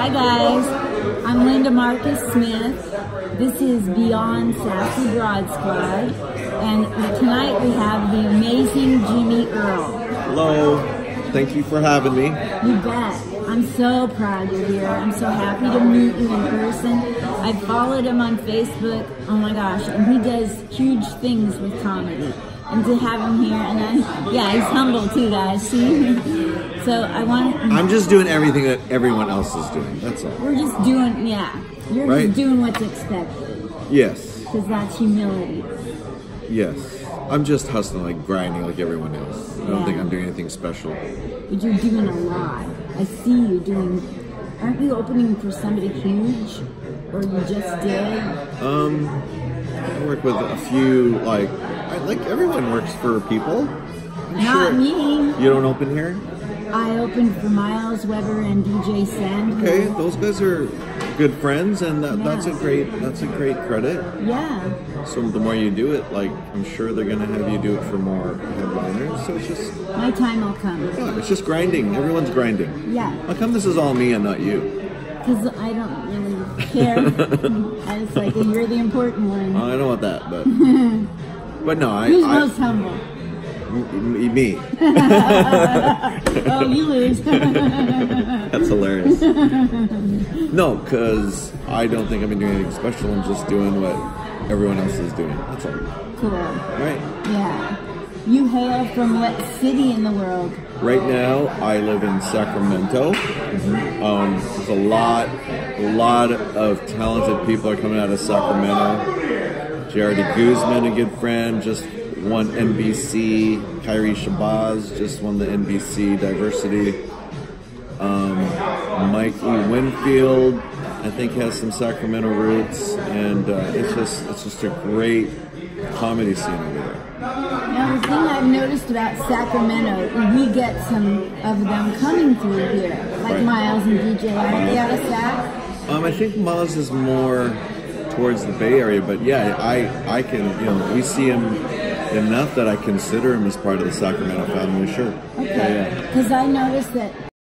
Hi guys, I'm Linda Marcus Smith. This is Beyond Sassy Broad Squad, and tonight we have the amazing Jimmy Earll. Hello. Thank you for having me. You bet. I'm so proud you're here. I'm so happy to meet you in person. I followed him on Facebook. Oh my gosh, and he does huge things with comedy. And to have him here, and I, yeah, he's humble too, guys. See, so I want. I'm just doing everything that everyone else is doing. That's all. We're just doing, yeah. You're Right. just doing what's expected, Yes. because that's humility. Yes. I'm just hustling, like grinding, like everyone else. I don't Yeah. think I'm doing anything special. But you're doing a lot. I see you doing. Aren't you opening for somebody huge, or you just did? Um, I work with a few, like, I, like everyone works for people. I'm Not me. You don't open here? I opened for Miles Weber and DJ Sand. Okay, those guys are good friends, and that, that's a great that's a great credit. Yeah. So the more you do it, like I'm sure they're gonna have you do it for more headliners. So it's just My time will come. yeah, it's just grinding. Everyone's grinding. Yeah. How come this is all me and not you? Because I don't really care. I was like, you're the important one. I don't want that, but but no, I, Who's I most humble? me. Oh, you lose. That's hilarious. no, because I don't think I've been doing anything special. I'm just doing what everyone else is doing. That's all. cool. Right. Yeah. You hail from what city in the world? Right now, I live in Sacramento. Um, there's a lot, a lot of talented people are coming out of Sacramento. Jared Guzman, a good friend, just won NBC. Kyrie Shabazz just won the NBC Diversity. Um, Mikey Winfield, I think, has some Sacramento roots, and uh, it's just it's just a great comedy scene over there. Now, the thing I've noticed about Sacramento, we get some of them coming through here, like Right. Miles and DJ. Aren't they out of Sac? Um, I think Miles is more towards the Bay Area, but yeah, I I can you know we see him enough that I consider him as part of the Sacramento family. Sure. Yeah, Okay. yeah. Because I noticed that